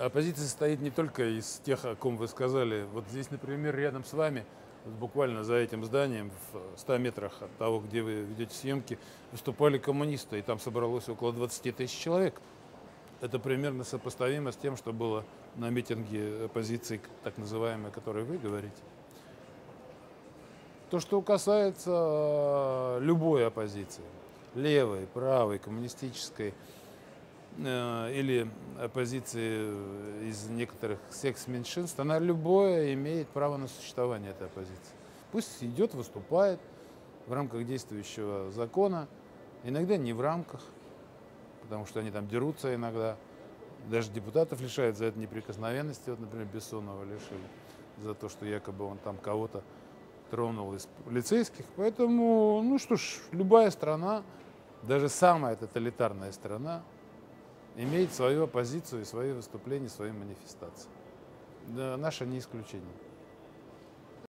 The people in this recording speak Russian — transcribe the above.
Оппозиция состоит не только из тех, о ком вы сказали. Вот здесь, например, рядом с вами, буквально за этим зданием, в 100 метрах от того, где вы ведете съемки, выступали коммунисты, и там собралось около 20 тысяч человек. Это примерно сопоставимо с тем, что было на митинге оппозиции, так называемой, о которой вы говорите. То, что касается любой оппозиции, левой, правой, коммунистической, или оппозиции из некоторых секс-меньшинств, она любое имеет право на существование этой оппозиции. Пусть идет, выступает в рамках действующего закона, иногда не в рамках, потому что они там дерутся иногда. Даже депутатов лишают за это неприкосновенности. Вот, например, Бессонова лишили за то, что якобы он там кого-то тронул из полицейских. Поэтому, ну что ж, любая страна, даже самая тоталитарная страна, имеет свою оппозицию свои выступления, свои манифестации. Наша не исключение.